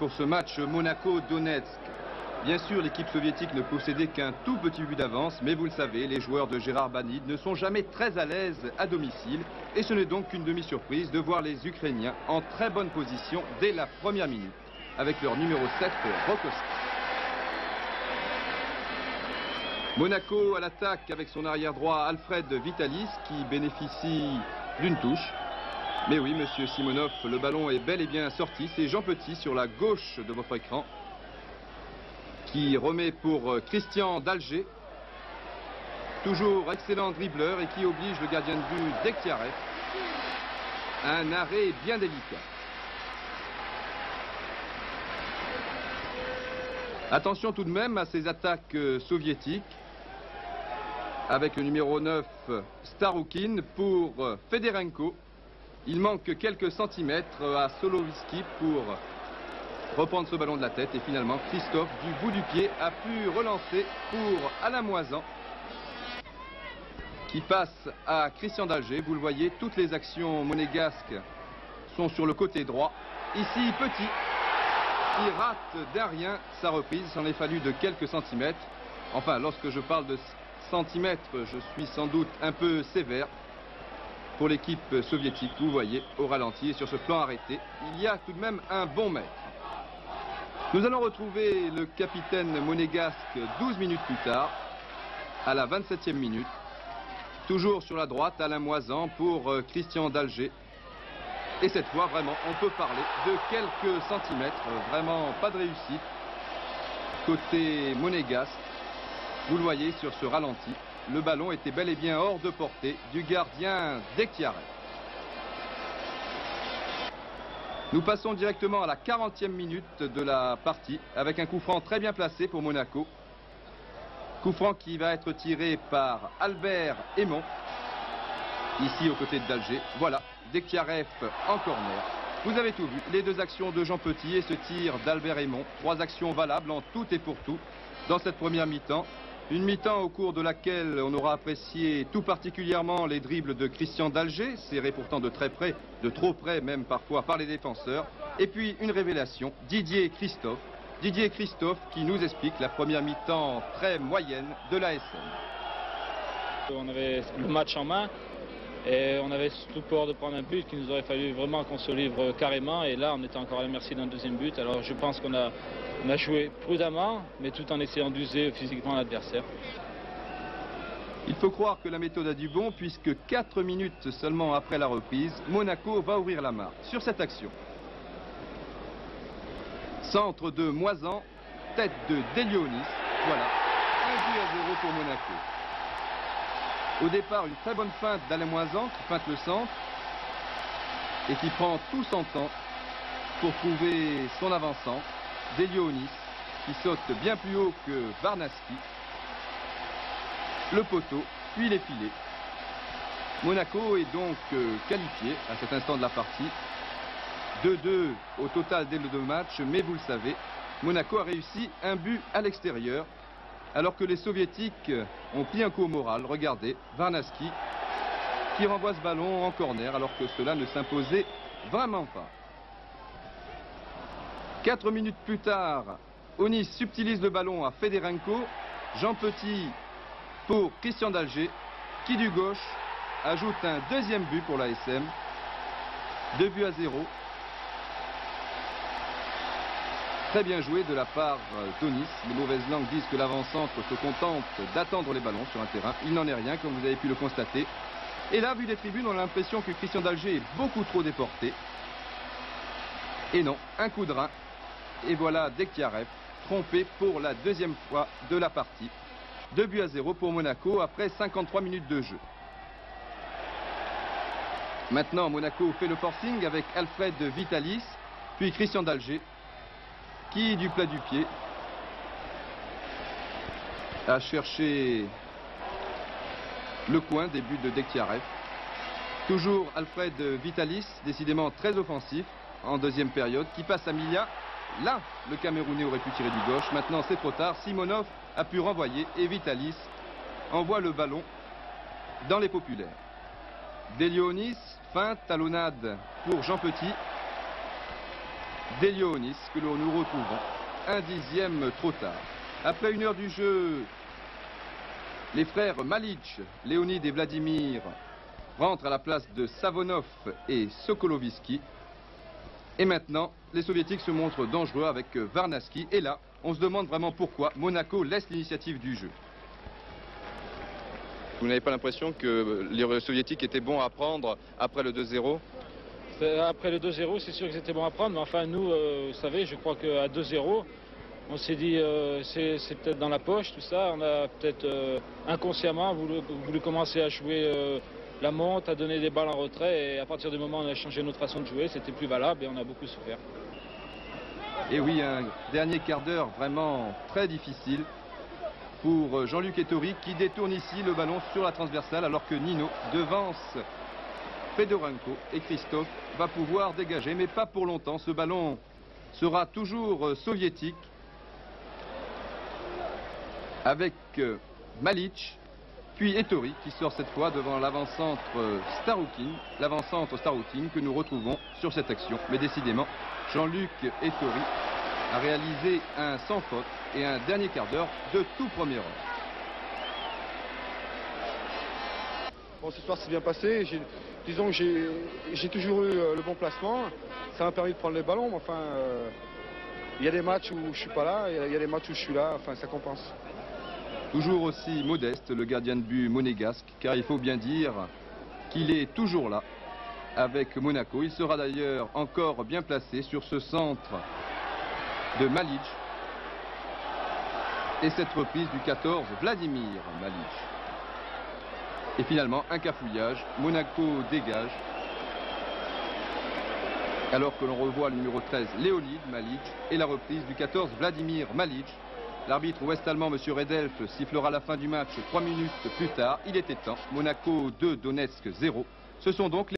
pour ce match Monaco-Donetsk. Bien sûr, l'équipe soviétique ne possédait qu'un tout petit but d'avance, mais vous le savez, les joueurs de Gérard Banid ne sont jamais très à l'aise à domicile. Et ce n'est donc qu'une demi-surprise de voir les Ukrainiens en très bonne position dès la première minute, avec leur numéro 7, Rokoski. Monaco à l'attaque avec son arrière droit Alfred Vitalis qui bénéficie d'une touche. Mais oui, monsieur Simonov, le ballon est bel et bien sorti. C'est Jean Petit sur la gauche de votre écran qui remet pour euh, Christian d'Alger. Toujours excellent dribbleur et qui oblige le gardien de but Dektiarev. Un arrêt bien délicat. Attention tout de même à ces attaques euh, soviétiques avec le numéro 9 Staroukin pour euh, Federenko. Il manque quelques centimètres à Solovski pour reprendre ce ballon de la tête. Et finalement, Christophe, du bout du pied, a pu relancer pour Alain Moisan qui passe à Christian d'Alger. Vous le voyez, toutes les actions monégasques sont sur le côté droit. Ici, Petit, qui rate d'un rien sa reprise. Il s'en est fallu de quelques centimètres. Enfin, lorsque je parle de centimètres, je suis sans doute un peu sévère pour l'équipe soviétique. Vous voyez, au ralenti et sur ce plan arrêté, il y a tout de même un bon mètre. Nous allons retrouver le capitaine monégasque 12 minutes plus tard, à la 27e minute. Toujours sur la droite, Alain Moisan pour euh, Christian d'Alger. Et cette fois, vraiment, on peut parler de quelques centimètres. Vraiment pas de réussite. Côté monégasque, vous le voyez sur ce ralenti, le ballon était bel et bien hors de portée du gardien Dektiarev. Nous passons directement à la 40e minute de la partie avec un coup franc très bien placé pour Monaco. Coup franc qui va être tiré par Albert Aymon, ici aux côtés d'Alger. Voilà, Dektiarev en corner. Vous avez tout vu, les deux actions de Jean Petit et ce tir d'Albert Aymon. Trois actions valables en tout et pour tout dans cette première mi-temps. Une mi-temps au cours de laquelle on aura apprécié tout particulièrement les dribbles de Christian d'Alger, serré pourtant de très près, de trop près même parfois par les défenseurs. Et puis une révélation, Didier Christophe. Didier Christophe qui nous explique la première mi-temps très moyenne de l'ASM. On avait le match en main et on avait tout peur de prendre un but qu'il nous aurait fallu vraiment qu'on se livre carrément. Et là, on était encore à la d'un deuxième but. Alors je pense qu'on a joué prudemment, mais tout en essayant d'user physiquement l'adversaire. Il faut croire que la méthode a du bon, puisque 4 minutes seulement après la reprise, Monaco va ouvrir la marque sur cette action. Centre de Moisan, tête de Delionis. Voilà, 1 but à 0 pour Monaco. Au départ, une très bonne feinte d'Alain Moisan qui feinte le centre et qui prend tout son temps pour trouver son avançant. Delionis qui saute bien plus haut que Varnaski. Le poteau, puis les filets. Monaco est donc euh, qualifié à cet instant de la partie. 2-2 au total dès le deux matchs, mais vous le savez, Monaco a réussi un but à l'extérieur, alors que les soviétiques ont pris un coup au moral. Regardez, Varnaski qui renvoie ce ballon en corner, alors que cela ne s'imposait vraiment pas. Quatre minutes plus tard, Onis subtilise le ballon à Federenko. Jean Petit pour Christian d'Alger, qui du gauche ajoute un deuxième but pour l'ASM. Deux buts à zéro. Très bien joué de la part d'Onis. Les mauvaises langues disent que l'avant-centre se contente d'attendre les ballons sur un terrain. Il n'en est rien, comme vous avez pu le constater. Et là, vu des tribunes, on a l'impression que Christian d'Alger est beaucoup trop déporté. Et non, un coup de rein et voilà Dektiarev trompé pour la deuxième fois de la partie. 2 buts à 0 pour Monaco après 53 minutes de jeu. Maintenant, Monaco fait le forcing avec Alfred Vitalis, puis Christian d'Alger, qui, du plat du pied, a cherché le coin des buts de Dektiarev. Toujours Alfred Vitalis, décidément très offensif en deuxième période, qui passe à Milia Là, le Camerounais aurait pu tirer du gauche. Maintenant, c'est trop tard. Simonov a pu renvoyer et Vitalis envoie le ballon dans les populaires. Delionis, fin talonnade pour Jean Petit. d'Elionis que l'on nous retrouvons un dixième trop tard. Après une heure du jeu, les frères Malic, Léonid et Vladimir rentrent à la place de Savonov et Sokolovski. Et maintenant, les soviétiques se montrent dangereux avec Varnaski. Et là, on se demande vraiment pourquoi Monaco laisse l'initiative du jeu. Vous n'avez pas l'impression que les soviétiques étaient bons à prendre après le 2-0 Après le 2-0, c'est sûr qu'ils étaient bons à prendre. Mais enfin, nous, euh, vous savez, je crois qu'à 2-0, on s'est dit euh, c'est peut-être dans la poche, tout ça. On a peut-être euh, inconsciemment voulu, commencer à jouer la monte, à donner des balles en retrait. Et à partir du moment où on a changé notre façon de jouer, c'était plus valable et on a beaucoup souffert. Et oui, un dernier quart d'heure vraiment très difficile pour Jean-Luc Ettori qui détourne ici le ballon sur la transversale alors que Nino devance Fedorenko et Christophe va pouvoir dégager mais pas pour longtemps. Ce ballon sera toujours soviétique avec Malic puis Ettori qui sort cette fois devant l'avant-centre Staroukin, l'avant-centre Staroukin que nous retrouvons sur cette action. Mais décidément, Jean-Luc Ettori a réalisé un sans faute et un dernier quart d'heure de tout premier ordre. Bon, ce soir s'est bien passé. Disons que j'ai toujours eu euh, le bon placement. Ça m'a permis de prendre les ballons. Mais enfin, euh, il y a des matchs où je ne suis pas là, il y, a des matchs où je suis là. Enfin, ça compense. Toujours aussi modeste le gardien de but monégasque, car il faut bien dire qu'il est toujours là avec Monaco. Il sera d'ailleurs encore bien placé sur ce centre de Malic. Et cette reprise du 14, Vladimir Malic. Et finalement, un cafouillage. Monaco dégage. Alors que l'on revoit le numéro 13, Léonide Malic. Et la reprise du 14, Vladimir Malic. L'arbitre ouest-allemand, M. Redelf, sifflera la fin du match trois minutes plus tard. Il était temps. Monaco 2, Donetsk 0. Ce sont donc les